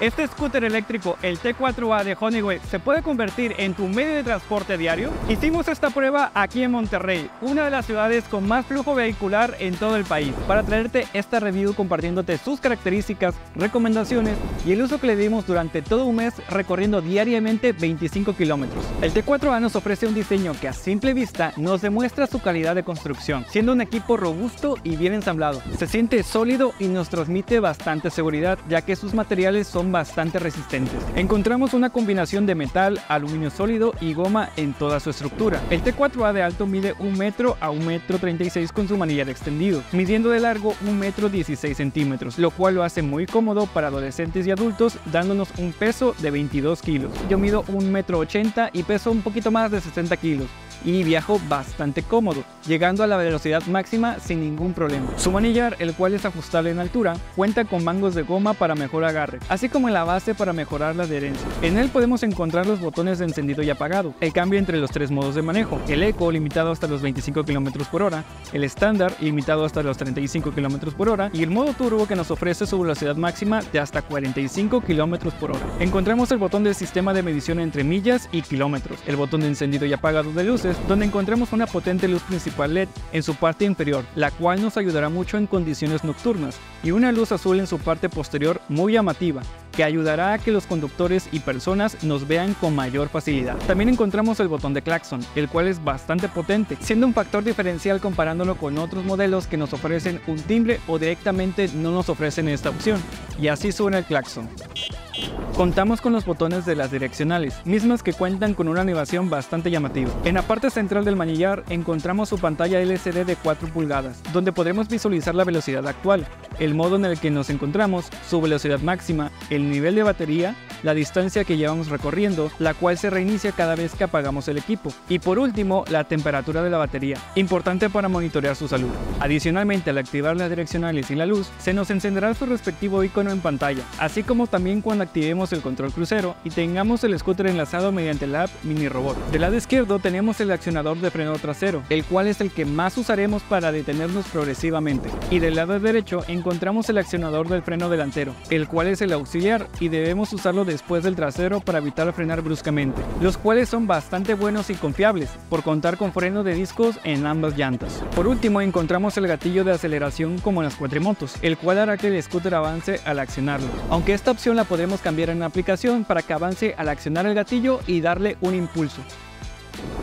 ¿Este scooter eléctrico, el T4A de Honeywell, se puede convertir en tu medio de transporte diario? Hicimos esta prueba aquí en Monterrey, una de las ciudades con más flujo vehicular en todo el país, para traerte esta review compartiéndote sus características, recomendaciones y el uso que le dimos durante todo un mes recorriendo diariamente 25 kilómetros. El T4A nos ofrece un diseño que a simple vista nos demuestra su calidad de construcción, siendo un equipo robusto y bien ensamblado. Se siente sólido y nos transmite bastante seguridad, ya que sus materiales son bastante resistentes. Encontramos una combinación de metal, aluminio sólido y goma en toda su estructura. El T4A de alto mide 1 metro a 1 metro 36 con su manillar extendido, midiendo de largo 1 metro 16 centímetros, lo cual lo hace muy cómodo para adolescentes y adultos, dándonos un peso de 22 kilos. Yo mido 1 metro 80 y peso un poquito más de 60 kilos y viajo bastante cómodo, llegando a la velocidad máxima sin ningún problema. Su manillar, el cual es ajustable en altura, cuenta con mangos de goma para mejor agarre, así como en la base para mejorar la adherencia. En él podemos encontrar los botones de encendido y apagado, el cambio entre los tres modos de manejo, el eco limitado hasta los 25 km por hora, el estándar limitado hasta los 35 km por hora y el modo turbo que nos ofrece su velocidad máxima de hasta 45 km por hora. Encontramos el botón del sistema de medición entre millas y kilómetros, el botón de encendido y apagado de luces, donde encontramos una potente luz principal LED en su parte inferior, la cual nos ayudará mucho en condiciones nocturnas, y una luz azul en su parte posterior muy llamativa, que ayudará a que los conductores y personas nos vean con mayor facilidad. También encontramos el botón de claxon, el cual es bastante potente, siendo un factor diferencial comparándolo con otros modelos que nos ofrecen un timbre o directamente no nos ofrecen esta opción. Y así suena el claxon. Contamos con los botones de las direccionales, mismas que cuentan con una animación bastante llamativa. En la parte central del manillar encontramos su pantalla LCD de 4 pulgadas, donde podremos visualizar la velocidad actual, el modo en el que nos encontramos, su velocidad máxima, el nivel de batería, la distancia que llevamos recorriendo, la cual se reinicia cada vez que apagamos el equipo, y por último, la temperatura de la batería, importante para monitorear su salud. Adicionalmente, al activar las direccionales y la luz, se nos encenderá su respectivo icono en pantalla, así como también cuando activemos el control crucero y tengamos el scooter enlazado mediante la app Mini Robot. Del lado izquierdo tenemos el accionador de freno trasero, el cual es el que más usaremos para detenernos progresivamente, y del lado derecho encontramos el accionador del freno delantero, el cual es el auxiliar y debemos usarlo después del trasero para evitar frenar bruscamente, los cuales son bastante buenos y confiables por contar con freno de discos en ambas llantas. Por último encontramos el gatillo de aceleración como en las cuatrimotos, el cual hará que el scooter avance al accionarlo, aunque esta opción la podemos cambiar en la aplicación para que avance al accionar el gatillo y darle un impulso.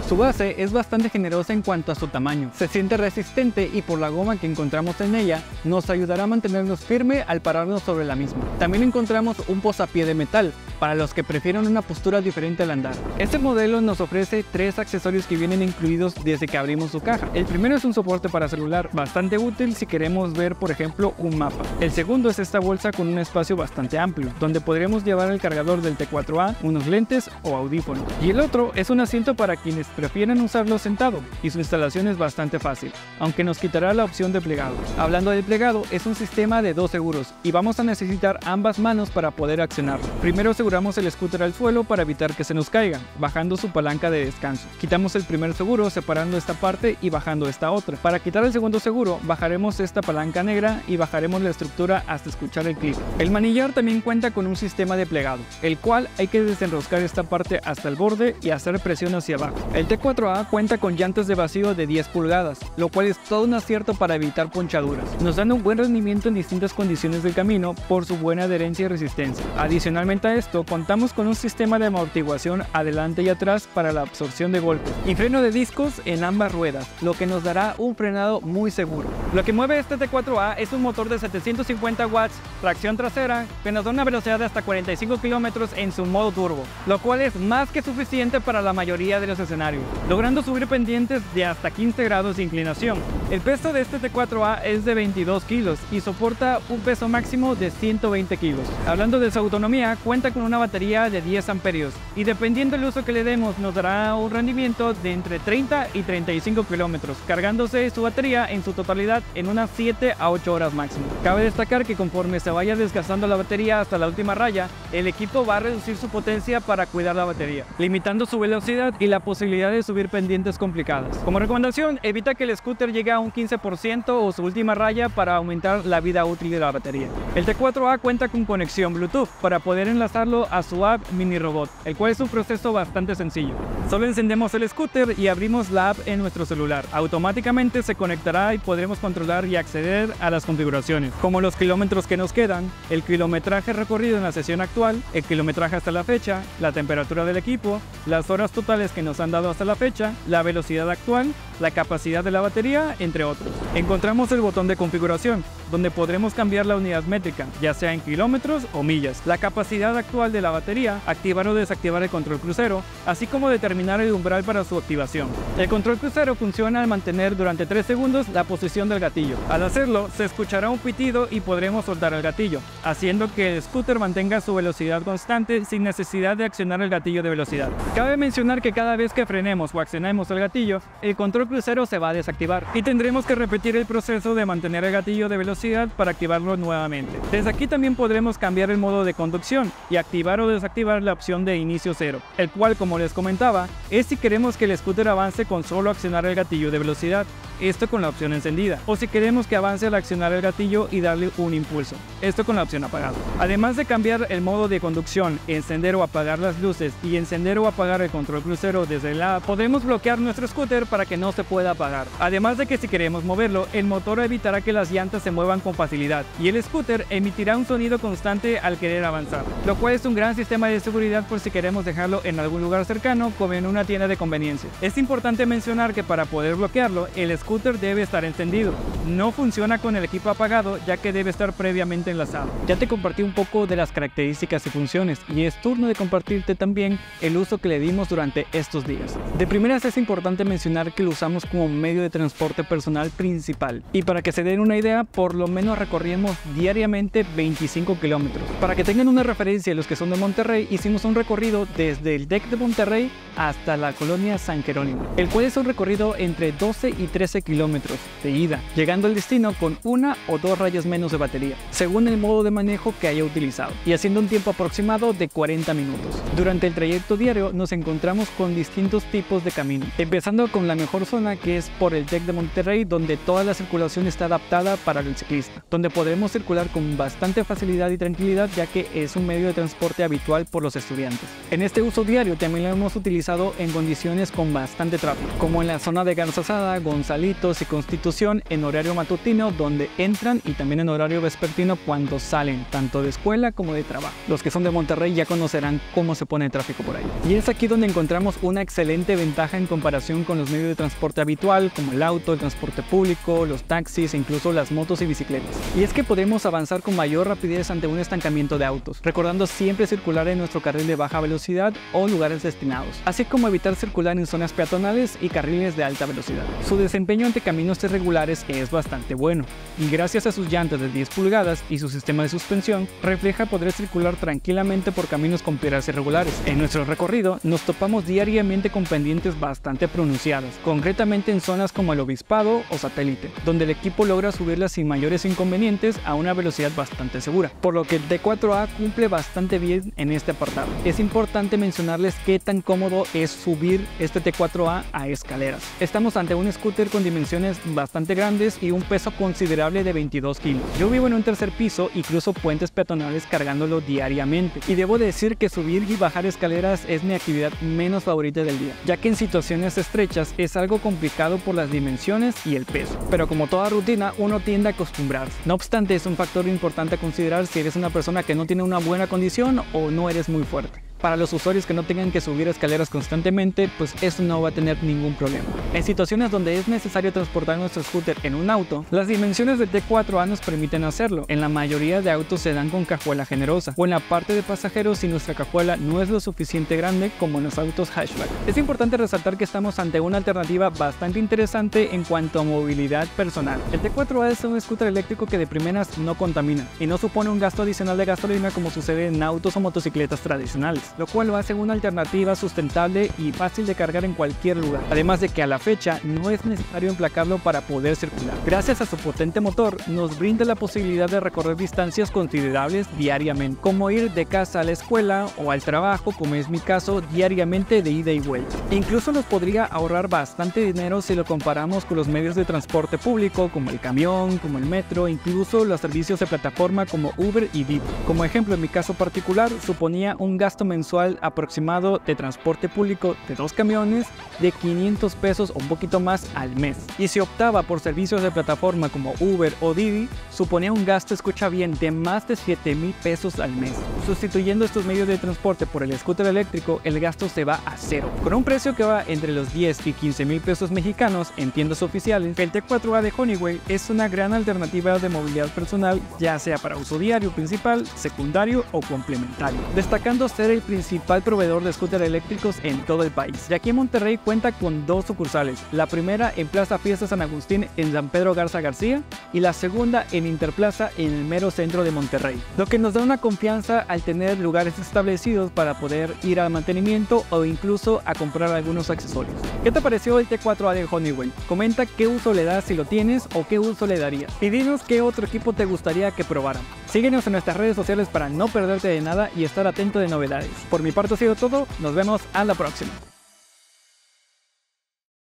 Su base es bastante generosa en cuanto a su tamaño, se siente resistente y por la goma que encontramos en ella nos ayudará a mantenernos firme al pararnos sobre la misma. También encontramos un posapié de metal, para los que prefieren una postura diferente al andar. Este modelo nos ofrece tres accesorios que vienen incluidos desde que abrimos su caja. El primero es un soporte para celular bastante útil si queremos ver por ejemplo un mapa. El segundo es esta bolsa con un espacio bastante amplio, donde podremos llevar el cargador del T4A, unos lentes o audífonos. Y el otro es un asiento para quienes prefieren usarlo sentado y su instalación es bastante fácil, aunque nos quitará la opción de plegado. Hablando del plegado, es un sistema de dos seguros y vamos a necesitar ambas manos para poder accionarlo. Primero aseguramos el scooter al suelo para evitar que se nos caiga, bajando su palanca de descanso. Quitamos el primer seguro separando esta parte y bajando esta otra. Para quitar el segundo seguro, bajaremos esta palanca negra y bajaremos la estructura hasta escuchar el clic. El manillar también cuenta con un sistema de plegado, el cual hay que desenroscar esta parte hasta el borde y hacer presión hacia abajo. T4A cuenta con llantas de vacío de 10 pulgadas, lo cual es todo un acierto para evitar ponchaduras. Nos dan un buen rendimiento en distintas condiciones del camino por su buena adherencia y resistencia. Adicionalmente a esto, contamos con un sistema de amortiguación adelante y atrás para la absorción de golpes y freno de discos en ambas ruedas, lo que nos dará un frenado muy seguro. Lo que mueve este T4A es un motor de 750 watts, tracción trasera, que nos da una velocidad de hasta 45 kilómetros en su modo turbo, lo cual es más que suficiente para la mayoría de los escenarios, logrando subir pendientes de hasta 15 grados de inclinación. El peso de este T4A es de 22 kilos y soporta un peso máximo de 120 kilos. Hablando de su autonomía, cuenta con una batería de 10 amperios y dependiendo del uso que le demos nos dará un rendimiento de entre 30 y 35 kilómetros, cargándose su batería en su totalidad en unas 7 a 8 horas máximo. Cabe destacar que conforme se vaya desgastando la batería hasta la última raya, el equipo va a reducir su potencia para cuidar la batería, limitando su velocidad y la posibilidad de subir pendientes complicadas. Como recomendación, evita que el scooter llegue a un 15% o su última raya para aumentar la vida útil de la batería. El T4A cuenta con conexión Bluetooth para poder enlazarlo a su app Mini Robot, el cual es un proceso bastante sencillo. Solo encendemos el scooter y abrimos la app en nuestro celular. Automáticamente se conectará y podremos controlar y acceder a las configuraciones, como los kilómetros que nos quedan, el kilometraje recorrido en la sesión actual, el kilometraje hasta la fecha, la temperatura del equipo, las horas totales que nos han dado la fecha, la velocidad actual, la capacidad de la batería, entre otros. Encontramos el botón de configuración, donde podremos cambiar la unidad métrica, ya sea en kilómetros o millas, la capacidad actual de la batería, activar o desactivar el control crucero, así como determinar el umbral para su activación. El control crucero funciona al mantener durante 3 segundos la posición del gatillo. Al hacerlo, se escuchará un pitido y podremos soltar el gatillo, haciendo que el scooter mantenga su velocidad constante sin necesidad de accionar el gatillo de velocidad. Cabe mencionar que cada vez que frenemos o accionemos el gatillo, el control crucero se va a desactivar y tendremos que repetir el proceso de mantener el gatillo de velocidad para activarlo nuevamente. Desde aquí también podremos cambiar el modo de conducción y activar o desactivar la opción de inicio cero, el cual como les comentaba es si queremos que el scooter avance con solo accionar el gatillo de velocidad esto con la opción encendida, o si queremos que avance al accionar el gatillo y darle un impulso, esto con la opción apagado. Además de cambiar el modo de conducción, encender o apagar las luces y encender o apagar el control crucero desde la podemos bloquear nuestro scooter para que no se pueda apagar. Además de que si queremos moverlo, el motor evitará que las llantas se muevan con facilidad y el scooter emitirá un sonido constante al querer avanzar, lo cual es un gran sistema de seguridad por si queremos dejarlo en algún lugar cercano como en una tienda de conveniencia. Es importante mencionar que para poder bloquearlo, el scooter debe estar encendido. No funciona con el equipo apagado ya que debe estar previamente enlazado. Ya te compartí un poco de las características y funciones y es turno de compartirte también el uso que le dimos durante estos días. De primeras es importante mencionar que lo usamos como medio de transporte personal principal y para que se den una idea por lo menos recorrimos diariamente 25 kilómetros. Para que tengan una referencia los que son de Monterrey hicimos un recorrido desde el deck de Monterrey hasta la colonia San Jerónimo, el cual es un recorrido entre 12 y 13 kilómetros de ida, llegando al destino con una o dos rayas menos de batería, según el modo de manejo que haya utilizado, y haciendo un tiempo aproximado de 40 minutos. Durante el trayecto diario nos encontramos con distintos tipos de caminos, empezando con la mejor zona que es por el TEC de Monterrey, donde toda la circulación está adaptada para el ciclista, donde podremos circular con bastante facilidad y tranquilidad ya que es un medio de transporte habitual por los estudiantes. En este uso diario también lo hemos utilizado en condiciones con bastante tráfico, como en la zona de Garzazada, Gonzalitos y Constitución en horario matutino donde entran y también en horario vespertino cuando salen, tanto de escuela como de trabajo. Los que son de Monterrey ya conocerán cómo se pone el tráfico por ahí. Y es aquí donde encontramos una excelente ventaja en comparación con los medios de transporte habitual como el auto, el transporte público, los taxis e incluso las motos y bicicletas. Y es que podemos avanzar con mayor rapidez ante un estancamiento de autos, recordando siempre circular en nuestro carril de baja velocidad o lugares destinados, así como evitar circular en zonas peatonales y carriles de alta velocidad. Su desempeño ante caminos irregulares es bastante bueno, y gracias a sus llantas de 10 pulgadas y su sistema de suspensión, refleja poder circular tranquilamente por caminos con piedras irregulares. En nuestro recorrido nos topamos diariamente con pendientes bastante pronunciadas, concretamente en zonas como el Obispado o Satélite, donde el equipo logra subirlas sin mayores inconvenientes a una velocidad bastante segura, por lo que el T4A cumple bastante bien en este apartado. Es importante mencionarles qué tan cómodo es subir este T4A a escaleras. Estamos ante un scooter con dimensiones bastante grandes y un peso considerable de 22 kilos. Yo vivo en un tercer piso y cruzo puentes peatonales cargándolo diariamente, y debo decir que subir y bajar escaleras es mi actividad menos favorita del día, ya que en situaciones estrechas es algo complicado por las dimensiones y el peso. Pero como toda rutina, uno tiende a acostumbrarse. No obstante, es un factor importante a considerar si eres una persona que no tiene una buena condición o no eres muy fuerte. Para los usuarios que no tengan que subir escaleras constantemente, pues esto no va a tener ningún problema. En situaciones donde es necesario transportar nuestro scooter en un auto, las dimensiones de T4A nos permiten hacerlo. En la mayoría de autos se dan con cajuela generosa, o en la parte de pasajeros si nuestra cajuela no es lo suficiente grande como en los autos hatchback. Es importante resaltar que estamos ante una alternativa bastante interesante en cuanto a movilidad personal. El T4A es un scooter eléctrico que de primeras no contamina y no supone un gasto adicional de gasolina como sucede en autos o motocicletas tradicionales, lo cual lo hace una alternativa sustentable y fácil de cargar en cualquier lugar. Además de que a la fecha no es necesario emplacarlo para poder circular. Gracias a su potente motor, nos brinda la posibilidad de recorrer distancias considerables diariamente, como ir de casa a la escuela o al trabajo, como es mi caso, diariamente de ida y vuelta. Incluso nos podría ahorrar bastante dinero si lo comparamos con los medios de transporte público, como el camión, como el metro, incluso los servicios de plataforma como Uber y Didi. Como ejemplo, en mi caso particular, suponía un gasto mensual aproximado de transporte público de dos camiones de 500 pesos o un poquito más al mes. Y si optaba por servicios de plataforma como Uber o Didi, suponía un gasto, escucha bien, de más de 7 mil pesos al mes. Sustituyendo estos medios de transporte por el scooter eléctrico, el gasto se va a cero. Con un precio que va entre los 10 y 15 mil pesos mexicanos en tiendas oficiales, el T4A de Honeywell es una gran alternativa de movilidad personal, ya sea para uso diario principal, secundario o complementario, destacando ser el principal proveedor de scooters eléctricos en todo el país. Y aquí en Monterrey cuenta con dos sucursales, la primera en Plaza Fiesta San Agustín en San Pedro Garza García y la segunda en Interplaza en el mero centro de Monterrey, lo que nos da una confianza al tener lugares establecidos para poder ir al mantenimiento o incluso a comprar algunos accesorios. ¿Qué te pareció el T4A de Honeywell? Comenta qué uso le das si lo tienes o qué uso le darías. Y dinos qué otro equipo te gustaría que probaran. Síguenos en nuestras redes sociales para no perderte de nada y estar atento de novedades. Por mi parte ha sido todo, nos vemos a la próxima.